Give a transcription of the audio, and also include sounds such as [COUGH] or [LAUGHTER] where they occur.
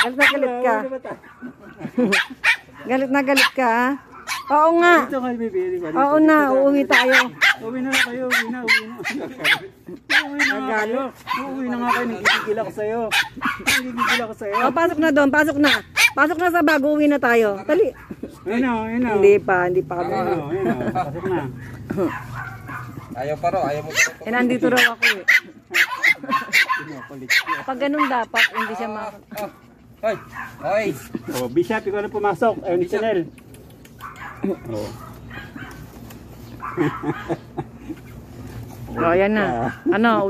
Galit na galit ka. [LAUGHS] Galit na galit ka, ha? Oo nga. Dito kayo, Oo na, uuwi tayo. Uwi na lang kayo, uwi na, uwi na. Uwi na nga kayo. Uwi na nga kayo, nagkikigil ako sa'yo. Nagkikigil ako sa'yo. O, pasok na doon, pasok na. Pasok na sa bago, uwi na tayo. Dali. Ayun na, ayun na. Hindi pa, hindi pa kami. Ayun na, ayun na. Pasok na. Ayaw pa raw, ayaw mo pa. Eh, nandito raw ako eh. Pag ganun dapat, hindi siya mak... Hoy, hoy. Oh, Bishop, ikaw na pumasok. Ayun ni Chanel. Oh. O, yan na. [LAUGHS] Ano,